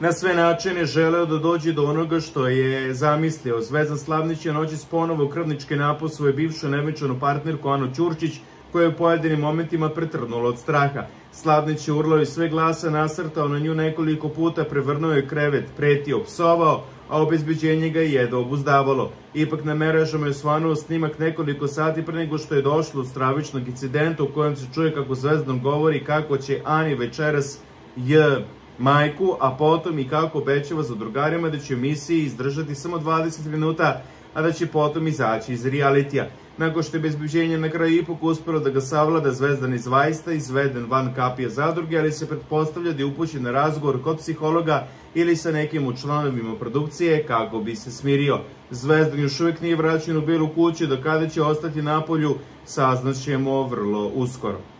na sve načine želeo da dođe do onoga što je zamislio. Zvezdan Slavnić je noći ponovo krvničke napao svoje bivšu nevenčanu partnerku Anu Ćurčić, koja je u pojedinim momentima pretrnula od straha. Slavnić je urlao i sve glasa nasrtao na nju nekoliko puta, prevrnuo je krevet, pretio, psovao, a obezbeđenje ga je jedva obuzdavalo. Ipak na mrežama je svanuo snimak nekoliko sati pre nego što je došlo od stravičnog incidenta u kojem se čuje kako Zvezdan govori kako će Ani večeras j majku, a potom i kako obećava za drugarima da će emisiji izdržati samo 20 minuta, a da će potom izaći iz realitija. Nakon što je bezbeđenje na kraju ipak uspelo da ga savlada Zvezdan iz Vajsta, izveden van kapija zadruge, ali se pretpostavlja da je upućen na razgovor kod psihologa ili sa nekim u članovima produkcije kako bi se smirio. Zvezdan još uvek nije vraćen u Bilu kuću, da kada će ostati na polju saznaćemo vrlo uskoro.